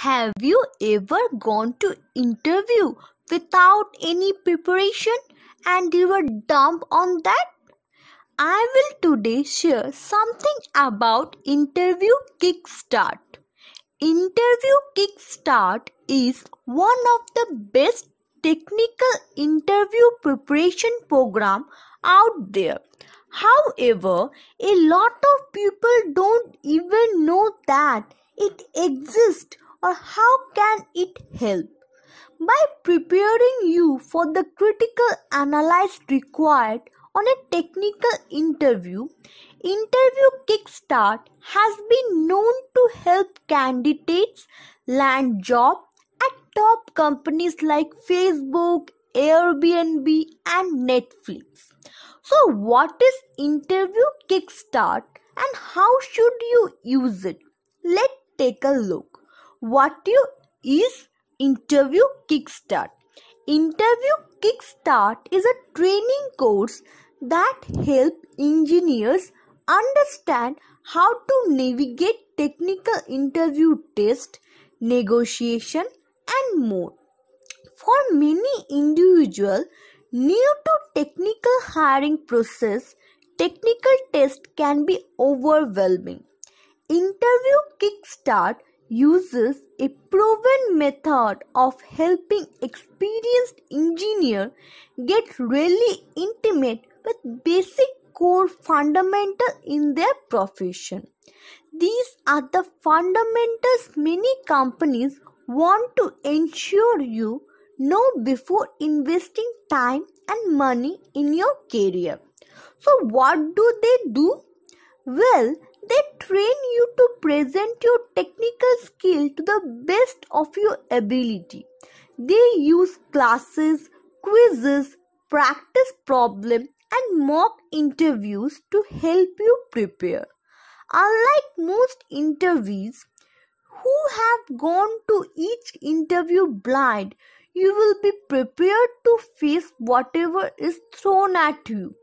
Have you ever gone to interview without any preparation and you were dumb on that? I will today share something about Interview Kickstart. Interview Kickstart is one of the best technical interview preparation program out there. However, a lot of people don't even know that it exists or how can it help? By preparing you for the critical analysis required on a technical interview, Interview Kickstart has been known to help candidates land job at top companies like Facebook, Airbnb and Netflix. So what is Interview Kickstart and how should you use it? Let's take a look. What you is Interview Kickstart? Interview Kickstart is a training course that help engineers understand how to navigate technical interview test, negotiation and more. For many individuals new to technical hiring process, technical test can be overwhelming. Interview Kickstart uses a proven method of helping experienced engineer get really intimate with basic core fundamental in their profession. These are the fundamentals many companies want to ensure you know before investing time and money in your career. So what do they do? Well, they train you to present your technical skill to the best of your ability. They use classes, quizzes, practice problem and mock interviews to help you prepare. Unlike most interviews who have gone to each interview blind, you will be prepared to face whatever is thrown at you.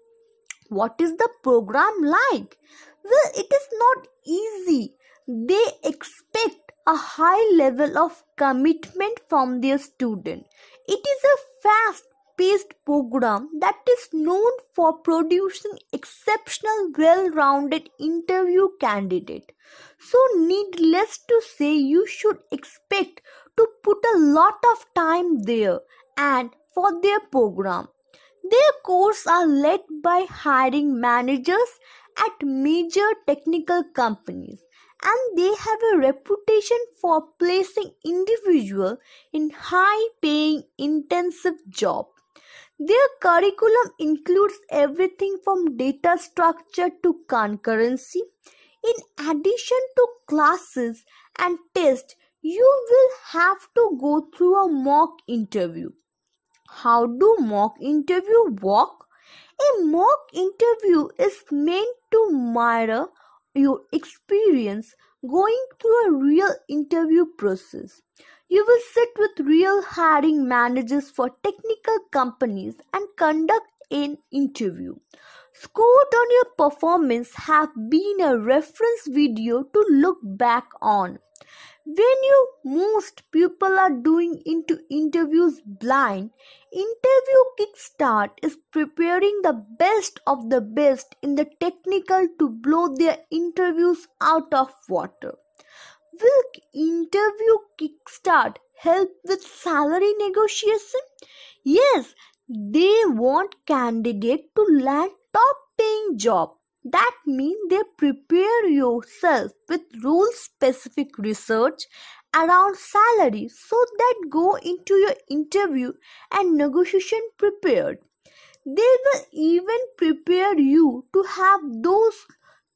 What is the program like? Well, it is not easy. They expect a high level of commitment from their student. It is a fast paced program that is known for producing exceptional well rounded interview candidate. So needless to say you should expect to put a lot of time there and for their program. Their courses are led by hiring managers at major technical companies and they have a reputation for placing individuals in high paying intensive job Their curriculum includes everything from data structure to concurrency. In addition to classes and tests, you will have to go through a mock interview. How do mock interview work? A mock interview is meant to mirror your experience going through a real interview process. You will sit with real hiring managers for technical companies and conduct an interview. Scored on your performance have been a reference video to look back on. When you most people are doing into interviews blind, Interview Kickstart is preparing the best of the best in the technical to blow their interviews out of water. Will Interview Kickstart help with salary negotiation? Yes, they want candidate to land top paying job that means they prepare yourself with role specific research around salary so that go into your interview and negotiation prepared. They will even prepare you to have those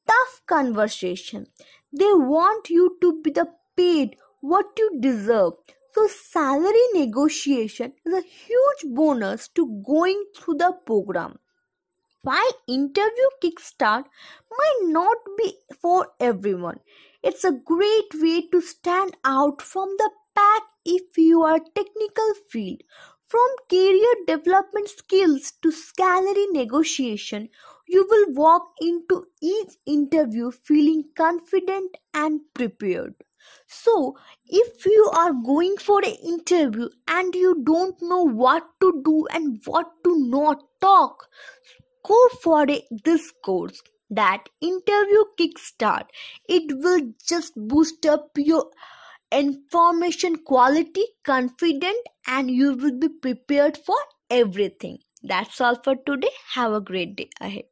tough conversations. They want you to be the paid what you deserve. So salary negotiation is a huge bonus to going through the program. While interview kickstart might not be for everyone, it's a great way to stand out from the pack if you are technical field. From career development skills to salary negotiation, you will walk into each interview feeling confident and prepared. So, if you are going for an interview and you don't know what to do and what to not talk, go for a, this course that interview kickstart. It will just boost up your information quality, confident, and you will be prepared for everything. That's all for today. Have a great day ahead.